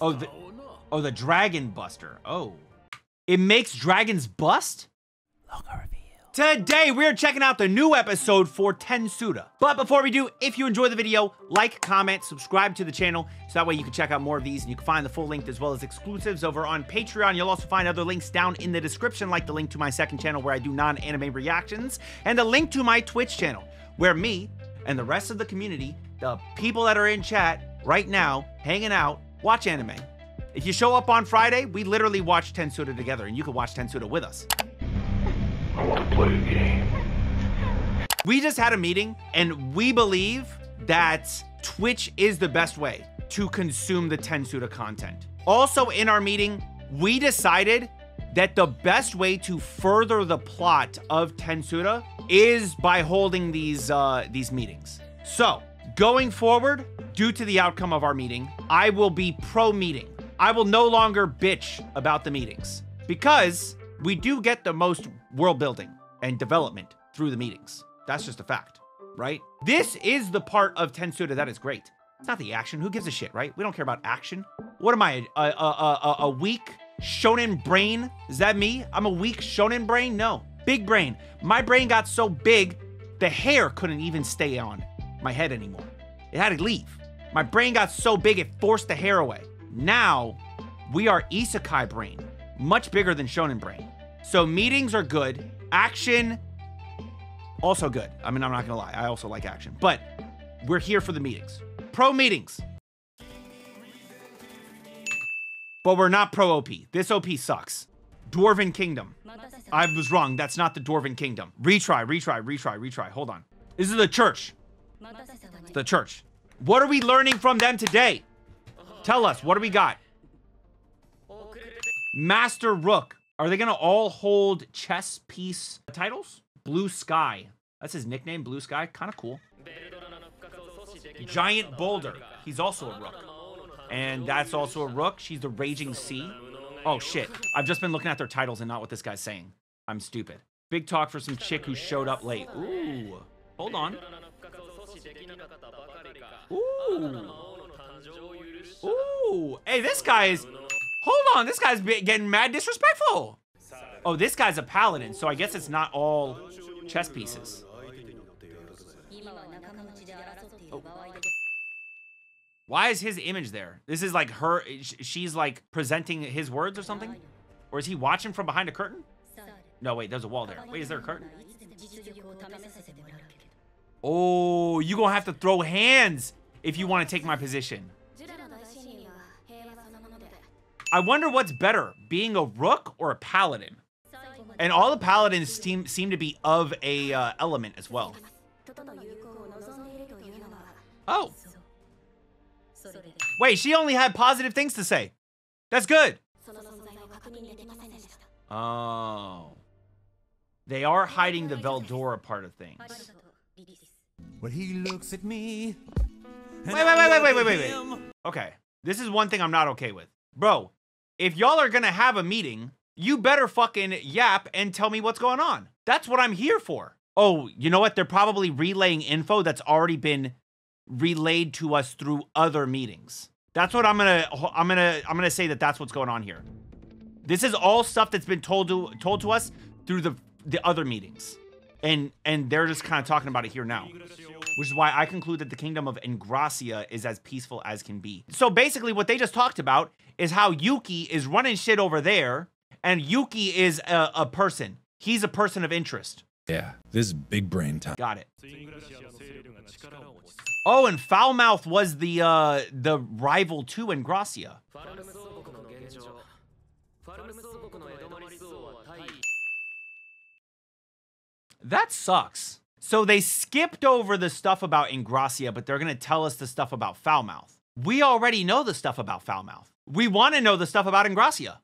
Oh, the, oh, the Dragon Buster. Oh. It makes dragons bust? Today, we're checking out the new episode for Tensura. But before we do, if you enjoy the video, like, comment, subscribe to the channel, so that way you can check out more of these and you can find the full length as well as exclusives over on Patreon. You'll also find other links down in the description, like the link to my second channel where I do non-anime reactions, and the link to my Twitch channel, where me and the rest of the community, the people that are in chat right now, hanging out, watch anime. If you show up on Friday, we literally watch Tensura together, and you can watch Tensura with us. I want to play a game. We just had a meeting and we believe that Twitch is the best way to consume the Tensura content. Also in our meeting, we decided that the best way to further the plot of Tensura is by holding these uh, these meetings. So, going forward, due to the outcome of our meeting, I will be pro meeting. I will no longer bitch about the meetings because we do get the most world building and development through the meetings. That's just a fact, right? This is the part of Tensura that is great. It's not the action. Who gives a shit, right? We don't care about action. What am I, a, a, a, a weak shonen brain? Is that me? I'm a weak shonen brain? No. Big brain. My brain got so big, the hair couldn't even stay on my head anymore. It had to leave. My brain got so big, it forced the hair away. Now, we are isekai brain, much bigger than shonen brain. So meetings are good. Action, also good. I mean, I'm not gonna lie. I also like action, but we're here for the meetings. Pro meetings. But we're not pro OP. This OP sucks. Dwarven Kingdom. I was wrong. That's not the Dwarven Kingdom. Retry, retry, retry, retry. Hold on. This is the church. The church. What are we learning from them today? Tell us. What do we got? Master Rook. Are they gonna all hold chess piece titles? Blue Sky. That's his nickname, Blue Sky. Kind of cool. Giant Boulder. He's also a rook. And that's also a rook. She's the Raging Sea. Oh shit. I've just been looking at their titles and not what this guy's saying. I'm stupid. Big talk for some chick who showed up late. Ooh. Hold on. Ooh. Ooh. Hey, this guy is Hold on, this guy's getting mad disrespectful. Oh, this guy's a paladin, so I guess it's not all chess pieces. Oh. Why is his image there? This is like her, she's like presenting his words or something? Or is he watching from behind a curtain? No, wait, there's a wall there. Wait, is there a curtain? Oh, you gonna have to throw hands if you want to take my position. I wonder what's better, being a rook or a paladin. And all the paladins seem, seem to be of a uh, element as well. Oh. Wait, she only had positive things to say. That's good. Oh. They are hiding the Veldora part of things. When he looks at me. Wait, wait, wait, wait, wait, wait, wait, wait. Okay. This is one thing I'm not okay with. Bro, if y'all are gonna have a meeting, you better fucking yap and tell me what's going on. That's what I'm here for. Oh, you know what? They're probably relaying info that's already been relayed to us through other meetings. That's what I'm gonna I'm gonna I'm gonna say that that's what's going on here. This is all stuff that's been told to told to us through the the other meetings. And and they're just kind of talking about it here now. Which is why I conclude that the kingdom of Ingracia is as peaceful as can be. So basically what they just talked about is how Yuki is running shit over there and Yuki is a, a person. He's a person of interest. Yeah, this big brain time. Got it. Oh, and Farmus was the uh the rival to Ingracia. That sucks. So they skipped over the stuff about Ingracia, but they're going to tell us the stuff about Farmus. We already know the stuff about Farmus. We want to know the stuff about Ingracia.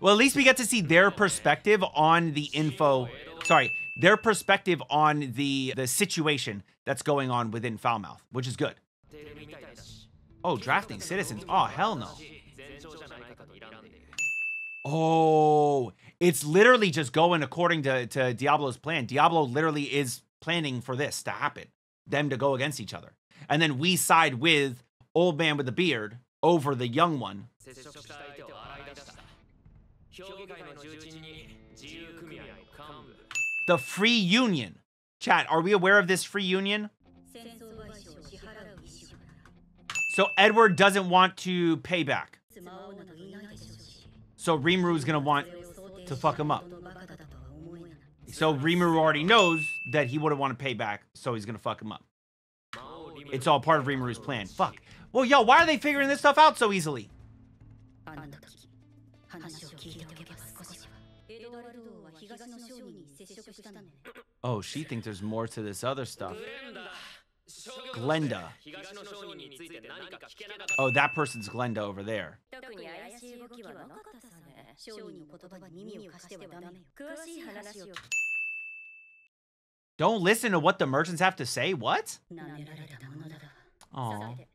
Well, at least we get to see their perspective on the info. Sorry, their perspective on the the situation that's going on within Farmus, which is good. Oh, drafting citizens. Oh, hell no. Oh, it's literally just going according to, to Diablo's plan. Diablo literally is planning for this to happen, them to go against each other. And then we side with old man with the beard over the young one. The free union. Chat, are we aware of this free union? So Edward doesn't want to pay back. So Rimuru is going to want to fuck him up. So Rimuru already knows that he wouldn't want to pay back, so he's gonna fuck him up. It's all part of Rimuru's plan. Fuck. Well, yo, why are they figuring this stuff out so easily? Oh, she thinks there's more to this other stuff. Glenda. Oh, that person's Glenda over there. 特に怪しい動きはなかったさね商人の言葉に耳を貸してはダメよ詳しい話を Don't listen to what the merchants have to say? What? 舐められたものだわ Aw. さて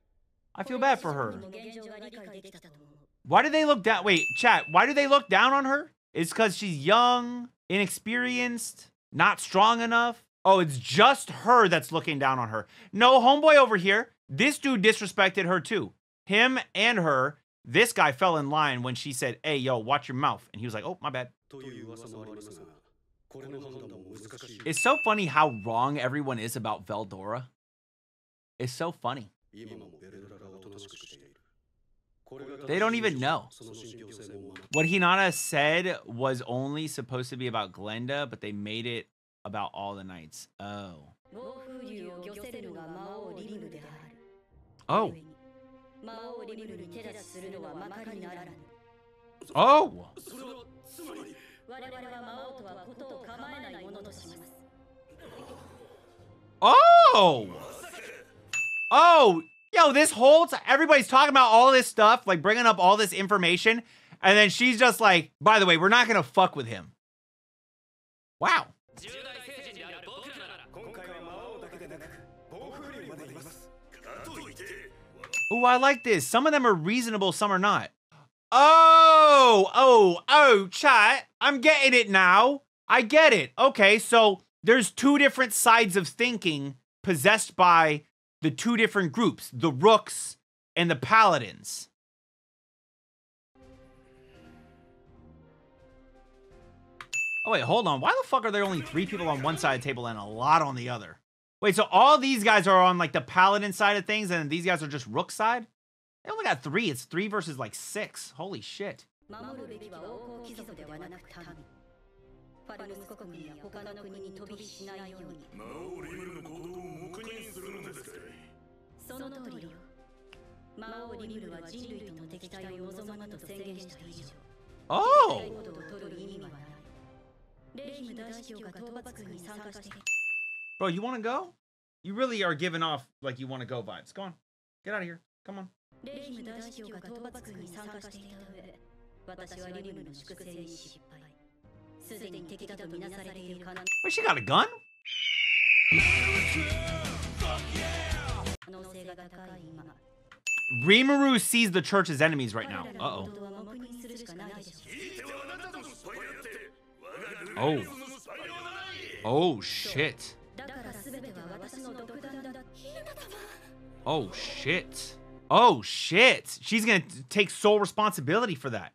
I feel bad for her. これで市場にも現状が理解できたと思う Why do they look down? Wait, chat. Why do they look down on her? It's because she's young, inexperienced, not strong enough. Oh, it's just her that's looking down on her. No, homeboy over here. This dude disrespected her too. Him and her. This guy fell in line when she said, hey, yo, watch your mouth. And he was like, oh, my bad. It's so funny how wrong everyone is about Veldora. It's so funny. They don't even know. What Hinata said was only supposed to be about Glenda, but they made it about all the knights. Oh. Oh. Oh! Oh! Oh! Yo, this whole time, everybody's talking about all this stuff, like bringing up all this information, and then she's just like, by the way, we're not gonna fuck with him. Wow. Ooh, I like this. Some of them are reasonable, some are not. Oh, oh, oh, chat. I'm getting it now. I get it. Okay, so there's two different sides of thinking possessed by the two different groups the Rooks and the Paladins. Oh, wait, hold on. Why the fuck are there only three people on one side of the table and a lot on the other? Wait, so all these guys are on like the paladin side of things, and these guys are just rook side? They only got three. It's three versus like six. Holy shit. Oh! Bro, you want to go? You really are giving off like you want to go vibes. Go on. Get out of here. Come on. レイヒム大司教が討伐軍に参加していた上私はリムルの粛清に失敗すでに敵だとみなされているカナ Wait, she got a gun? 可能性が高い今 Rimuru sees the church as enemies right now. 彼ら Uh の oh. 行動は黙認するしかないでしょう Oh. Oh shit. Oh, shit. Oh, shit. She's going to take sole responsibility for that.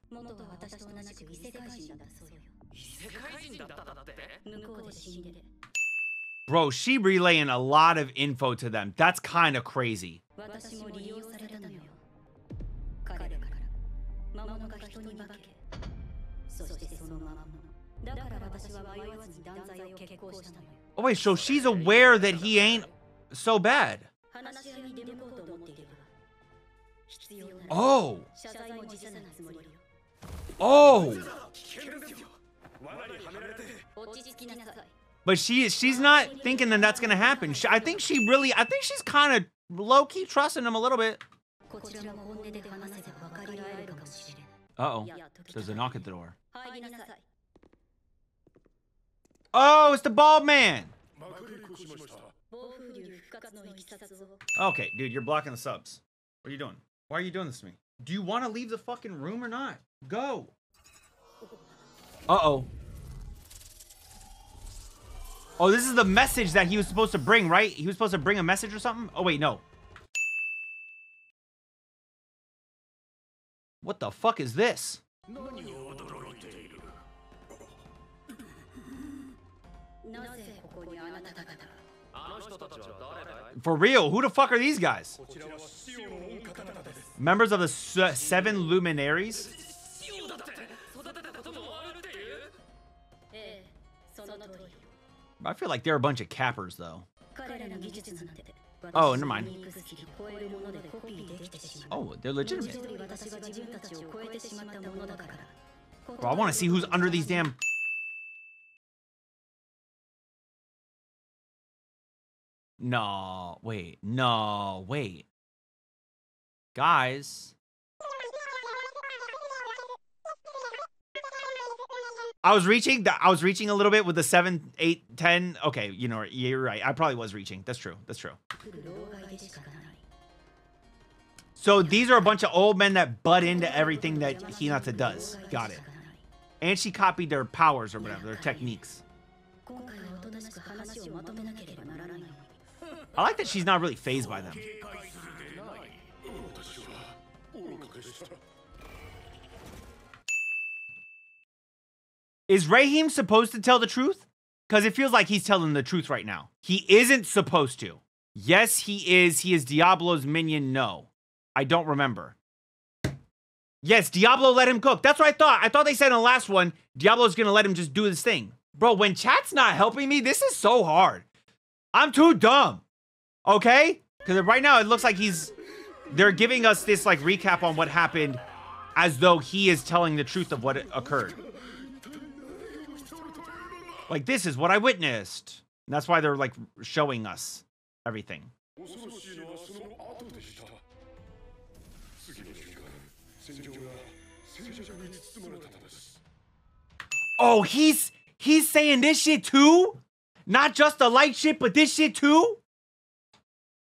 Bro, she relaying a lot of info to them. That's kind of crazy. Oh wait, so she's aware that he ain't so bad. Oh. Oh. But she she's not thinking that that's gonna happen. She, I think she really I think she's kind of low key trusting him a little bit. Uh oh. There's a knock at the door. Oh, it's the bald man. Okay, dude, you're blocking the subs. What are you doing? Why are you doing this to me? Do you want to leave the fucking room or not? Go. Uh-oh. Oh, this is the message that he was supposed to bring, right? He was supposed to bring a message or something? Oh, wait, no. What the fuck is this? For real, who the fuck are these guys? Members of the Seven Luminaries? I feel like they're a bunch of cappers, though. Oh, never mind. Oh, they're legitimate. Bro, I want to see who's under these damn No, wait, no, wait. Guys. I was reaching. The, I was reaching a little bit with the seven, eight, ten. Okay, you know, you're right. I probably was reaching. That's true. That's true. So these are a bunch of old men that butt into everything that Hinata does. Got it. And she copied their powers or whatever, their techniques. I like that she's not really phased by them. Is Raheem supposed to tell the truth? Because it feels like he's telling the truth right now. He isn't supposed to. Yes, he is. He is Diablo's minion. No. I don't remember. Yes, Diablo let him cook. That's what I thought. I thought they said in the last one, Diablo's gonna let him just do his thing. Bro, when chat's not helping me, this is so hard. I'm too dumb. Okay? Because right now it looks like he's... They're giving us this, like, recap on what happened as though he is telling the truth of what occurred. Like, this is what I witnessed. And that's why they're, like, showing us everything. Oh, he's he's saying this shit too? Not just the light shit, but this shit too?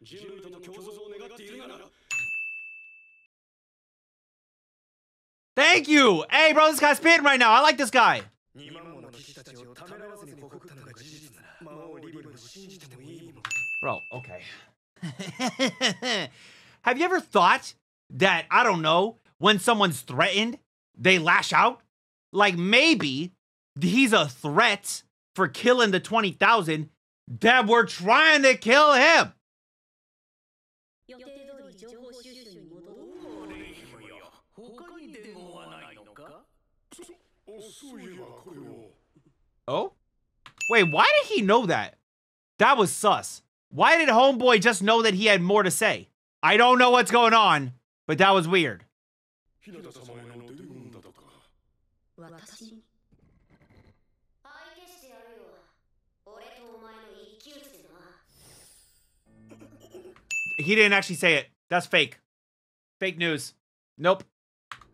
人間で人類との共存を願っているなら Thank you. Hey, bro, this guy's spitting right now. I like this guy. 2万もの騎士たちをためらわずに告ったのが事実なら魔王リベルを信じてもいいもの Bro, okay. Have you ever thought that, I don't know, when someone's threatened, they lash out? Like maybe he's a threat for killing the 20,000 that were trying to kill him. Oh? Wait, why did he know that? That was sus. Why did Homeboy just know that he had more to say? I don't know what's going on, but that was weird. He didn't actually say it. That's fake. Fake news. Nope.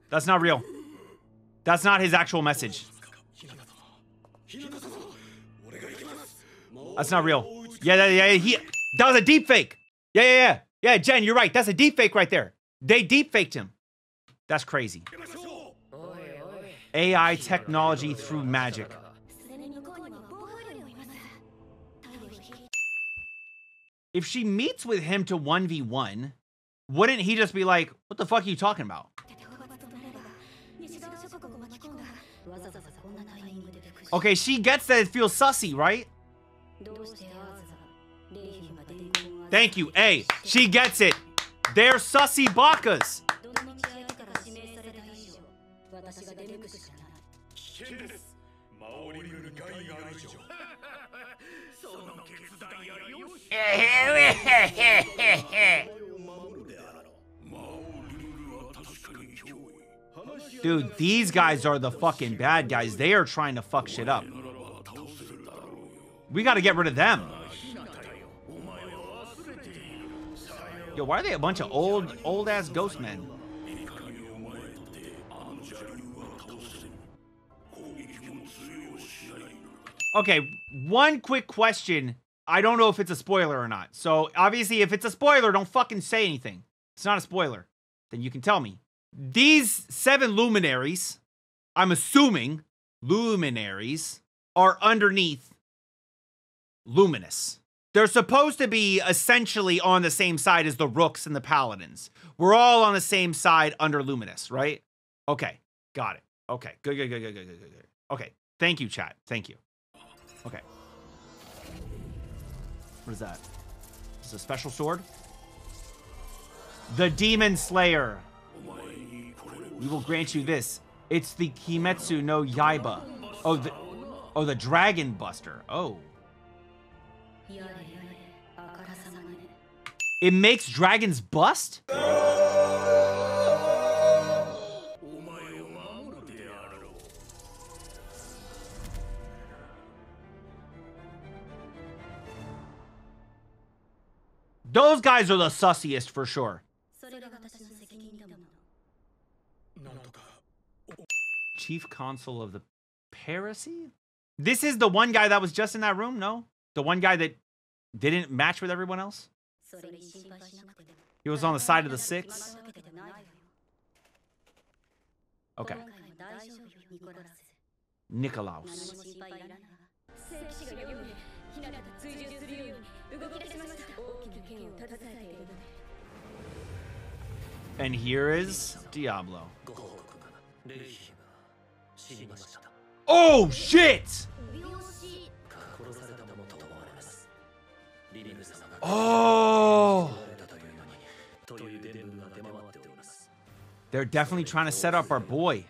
That's not real. That's not his actual message. That's not real. Yeah, that, yeah, he, that was a deep fake. Yeah, yeah, yeah. Yeah, Jen, you're right. That's a deep fake right there. They deep faked him. That's crazy. AI technology through magic. If she meets with him to 1v1, wouldn't he just be like, what the fuck are you talking about? Okay, she gets that it feels sussy, right? Thank you. A. She gets it. They're sussy bakas. Dude, these guys are the fucking bad guys. They are trying to fuck shit up. We gotta get rid of them. Yo, why are they a bunch of old, old-ass ghost men? Okay, one quick question. I don't know if it's a spoiler or not. So, obviously, if it's a spoiler, don't fucking say anything. It's not a spoiler. Then you can tell me. These seven luminaries, I'm assuming luminaries, are underneath Luminous. They're supposed to be essentially on the same side as the Rooks and the Paladins. We're all on the same side under Luminous, right? Okay, got it. Okay, good, good, good, good, good, good, good. Okay, thank you, chat. Thank you. Okay. What is that? Is this a special sword? The Demon Slayer. We will grant you this. It's the Kimetsu no Yaiba. Oh, the, oh, the Dragon Buster. Oh. It makes dragons bust? Those guys are the sussiest for sure. chief consul of the Parisy? This is the one guy that was just in that room, no? The one guy that didn't match with everyone else? He was on the side of the six. Okay. Nikolaus. And here is Diablo. Oh shit! Oh! They're definitely trying to set up our boy.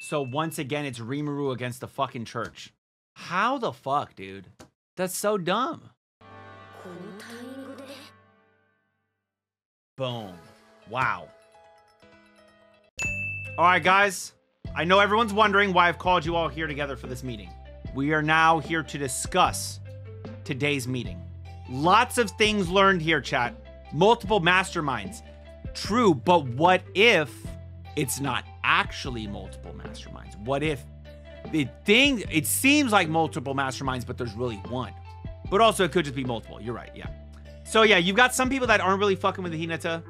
So once again, it's Rimuru against the fucking church. How the fuck, dude? That's so dumb. Boom. Wow. All right, guys. I know everyone's wondering why I've called you all here together for this meeting. We are now here to discuss today's meeting. Lots of things learned here, chat. Multiple masterminds. True, but what if it's not actually multiple masterminds? What if the thing it seems like multiple masterminds, but there's really one. But also it could just be multiple. You're right, yeah. So yeah, you've got some people that aren't really fucking with the Hinata.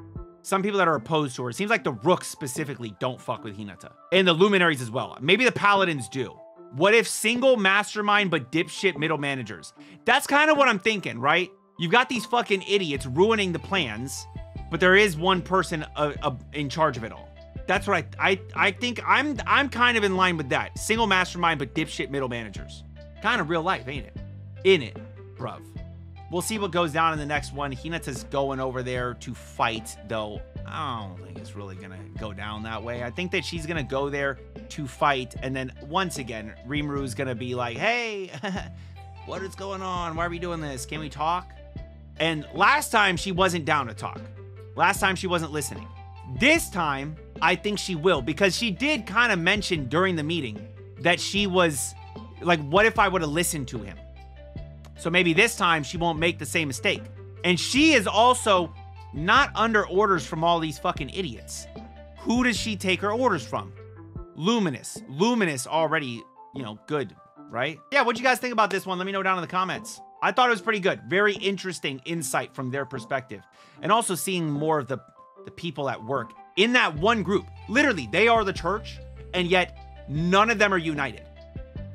Some people that are opposed to her. It seems like the Rooks specifically don't fuck with Hinata. And the Luminaries as well. Maybe the Paladins do. What if single mastermind but dipshit middle managers? That's kind of what I'm thinking, right? You've got these fucking idiots ruining the plans, but there is one person uh, uh, in charge of it all. That's what I, I I think I'm I'm kind of in line with that. Single mastermind but dipshit middle managers. Kind of real life, ain't it? In it, bruv. We'll see what goes down in the next one. Hinata's going over there to fight, though. I don't think it's really gonna go down that way. I think that she's gonna go there to fight, and then once again, Rimuru's gonna be like, "Hey, what is going on? Why are we doing this? Can we talk?" And last time she wasn't down to talk. Last time she wasn't listening. This time, I think she will because she did kind of mention during the meeting that she was like, "What if I would have listened to him?" So maybe this time she won't make the same mistake. And she is also not under orders from all these fucking idiots. Who does she take her orders from? Luminous. Luminous already, you know, good, right? Yeah, what'd you guys think about this one? Let me know down in the comments. I thought it was pretty good. Very interesting insight from their perspective. And also seeing more of the, the people at work in that one group. Literally, they are the church, and yet none of them are united.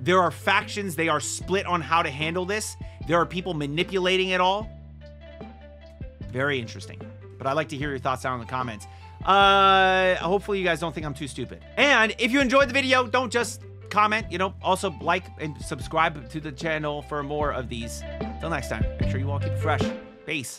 There are factions, they are split on how to handle this. There are people manipulating it all. Very interesting. But I'd like to hear your thoughts down in the comments. Uh, hopefully you guys don't think I'm too stupid. And if you enjoyed the video, don't just comment, you know, also like and subscribe to the channel for more of these. Till next time, make sure you all keep fresh. Peace.